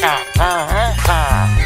shot, look